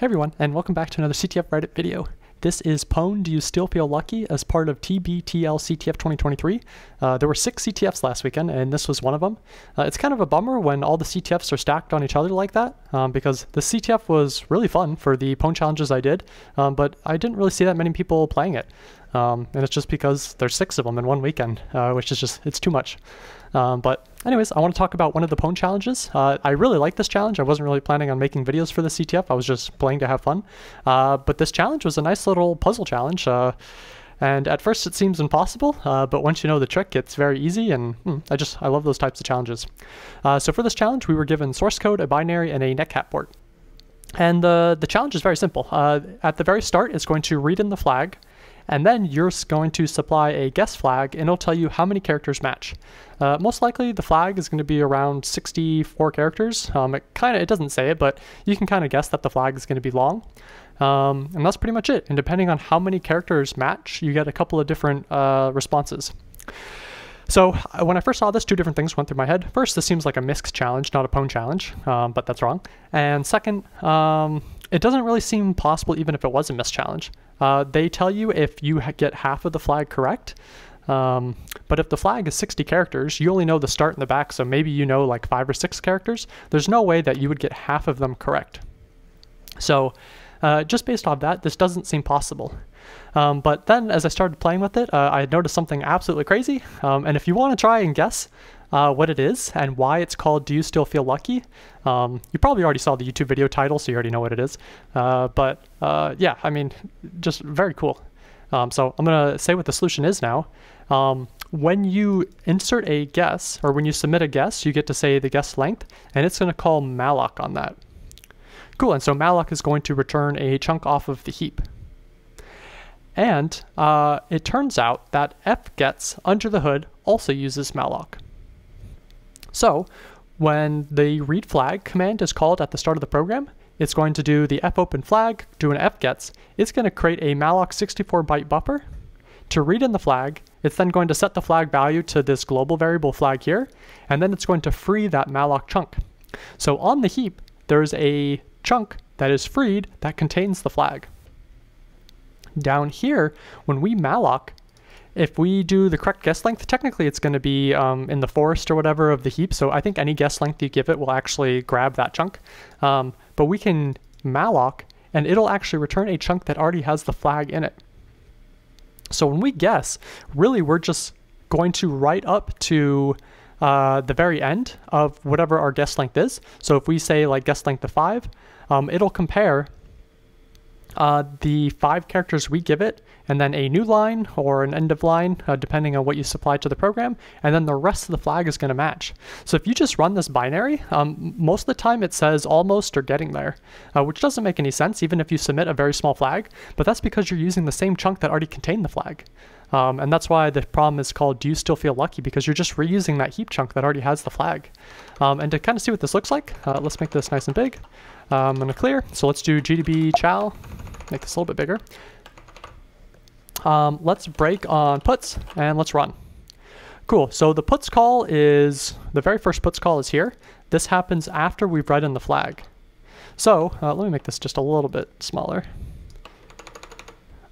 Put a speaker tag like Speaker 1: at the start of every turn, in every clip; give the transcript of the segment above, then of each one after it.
Speaker 1: Hey everyone, and welcome back to another CTF Reddit video. This is Pwn, Do You Still Feel Lucky as part of TBTL CTF 2023. Uh, there were six CTFs last weekend, and this was one of them. Uh, it's kind of a bummer when all the CTFs are stacked on each other like that, um, because the CTF was really fun for the Pwn challenges I did, um, but I didn't really see that many people playing it. Um, and it's just because there's six of them in one weekend, uh, which is just, it's too much. Um, but anyways, I want to talk about one of the Pwn challenges. Uh, I really like this challenge. I wasn't really planning on making videos for the CTF. I was just playing to have fun. Uh, but this challenge was a nice little puzzle challenge. Uh, and at first it seems impossible, uh, but once you know the trick, it's very easy. And hmm, I just, I love those types of challenges. Uh, so for this challenge, we were given source code, a binary, and a netcat port. And the, the challenge is very simple. At the very start, it's going to read in the flag, and then you're going to supply a guess flag and it'll tell you how many characters match. Uh, most likely the flag is going to be around 64 characters. Um, it kind of it doesn't say it, but you can kind of guess that the flag is going to be long. Um, and that's pretty much it. And depending on how many characters match, you get a couple of different uh, responses. So uh, when I first saw this, two different things went through my head. First, this seems like a misc challenge, not a pwn challenge, um, but that's wrong. And second, um, it doesn't really seem possible even if it was a misc challenge. Uh, they tell you if you get half of the flag correct, um, but if the flag is 60 characters, you only know the start and the back, so maybe you know like five or six characters. There's no way that you would get half of them correct. So uh, just based off that, this doesn't seem possible. Um, but then as I started playing with it, uh, I noticed something absolutely crazy. Um, and if you want to try and guess uh, what it is and why it's called Do You Still Feel Lucky, um, you probably already saw the YouTube video title, so you already know what it is. Uh, but uh, yeah, I mean, just very cool. Um, so I'm going to say what the solution is now. Um, when you insert a guess, or when you submit a guess, you get to say the guess length, and it's going to call malloc on that. Cool, and so malloc is going to return a chunk off of the heap. And uh, it turns out that fgets under the hood also uses malloc. So when the read flag command is called at the start of the program, it's going to do the fopen flag, do an fgets. It's going to create a malloc 64 byte buffer to read in the flag. It's then going to set the flag value to this global variable flag here, and then it's going to free that malloc chunk. So on the heap, there's a chunk that is freed that contains the flag. Down here, when we malloc, if we do the correct guess length, technically it's going to be um, in the forest or whatever of the heap. So I think any guess length you give it will actually grab that chunk. Um, but we can malloc and it'll actually return a chunk that already has the flag in it. So when we guess, really we're just going to write up to uh, the very end of whatever our guess length is. So if we say like guess length of five, um, it'll compare uh, the five characters we give it, and then a new line or an end of line, uh, depending on what you supply to the program, and then the rest of the flag is going to match. So if you just run this binary, um, most of the time it says almost or getting there, uh, which doesn't make any sense even if you submit a very small flag, but that's because you're using the same chunk that already contained the flag. Um, and that's why the problem is called Do You Still Feel Lucky? Because you're just reusing that heap chunk that already has the flag. Um, and to kind of see what this looks like, uh, let's make this nice and big. I'm going to clear. So let's do GDB chow make this a little bit bigger. Um, let's break on puts and let's run. Cool, so the puts call is, the very first puts call is here. This happens after we've read in the flag. So uh, let me make this just a little bit smaller.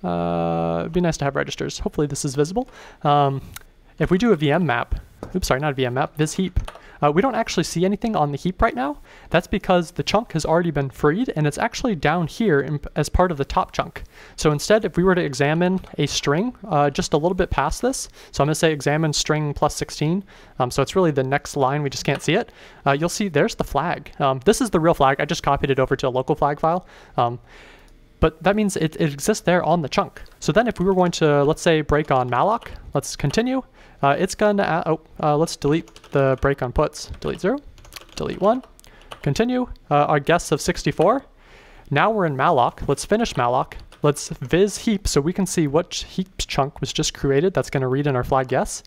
Speaker 1: Uh, it'd be nice to have registers. Hopefully this is visible. Um, if we do a VM map, oops, sorry, not a VM map, this heap, uh, we don't actually see anything on the heap right now. That's because the chunk has already been freed and it's actually down here in, as part of the top chunk. So instead, if we were to examine a string uh, just a little bit past this, so I'm going to say examine string plus 16, um, so it's really the next line, we just can't see it, uh, you'll see there's the flag. Um, this is the real flag. I just copied it over to a local flag file. Um, but that means it, it, exists there on the chunk. So then if we were going to, let's say, break on malloc, let's continue. Uh, it's gonna, oh, uh, let's delete the break on puts. Delete zero, delete one, continue. Uh, our guess of 64. Now we're in malloc. Let's finish malloc. Let's viz heap so we can see what heap chunk was just created that's gonna read in our flag guess.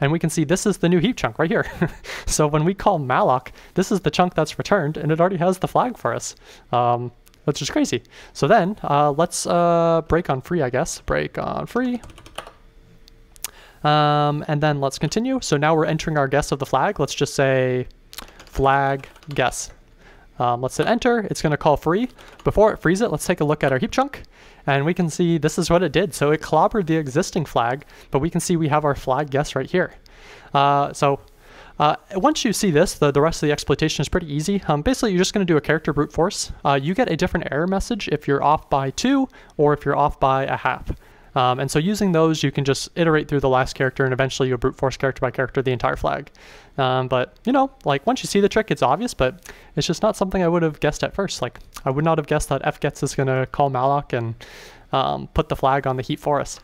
Speaker 1: And we can see this is the new heap chunk right here. so when we call malloc, this is the chunk that's returned and it already has the flag for us. Um, which is crazy. So then uh, let's uh, break on free, I guess. Break on free. Um, and then let's continue. So now we're entering our guess of the flag. Let's just say flag guess. Um, let's hit enter. It's going to call free. Before it frees it, let's take a look at our heap chunk. And we can see this is what it did. So it clobbered the existing flag, but we can see we have our flag guess right here. Uh, so uh, once you see this, the, the rest of the exploitation is pretty easy. Um, basically, you're just going to do a character brute force. Uh, you get a different error message if you're off by two or if you're off by a half. Um, and so using those, you can just iterate through the last character and eventually you'll brute force character by character the entire flag. Um, but, you know, like once you see the trick, it's obvious, but it's just not something I would have guessed at first. Like, I would not have guessed that fgets is going to call malloc and um, put the flag on the heap for us.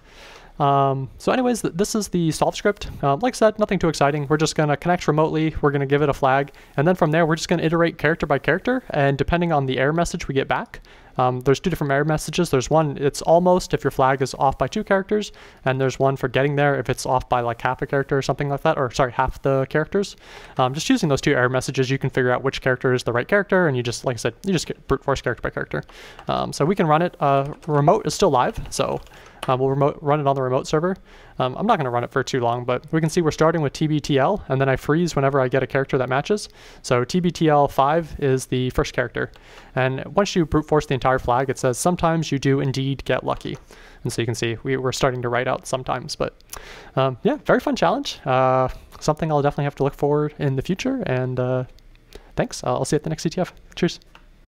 Speaker 1: Um, so anyways, th this is the solve script. Uh, like I said, nothing too exciting. We're just going to connect remotely. We're going to give it a flag. And then from there, we're just going to iterate character by character. And depending on the error message we get back, um, there's two different error messages. There's one, it's almost if your flag is off by two characters. And there's one for getting there if it's off by like half a character or something like that. Or sorry, half the characters. Um, just using those two error messages, you can figure out which character is the right character. And you just, like I said, you just brute force character by character. Um, so we can run it. Uh, remote is still live. So uh, we'll remote, run it on the remote server. Um, I'm not going to run it for too long, but we can see we're starting with TBTL, and then I freeze whenever I get a character that matches. So TBTL 5 is the first character. And once you brute force the entire flag, it says sometimes you do indeed get lucky. And so you can see we, we're starting to write out sometimes. But um, yeah, very fun challenge. Uh, something I'll definitely have to look forward in the future. And uh, thanks. I'll see you at the next CTF. Cheers.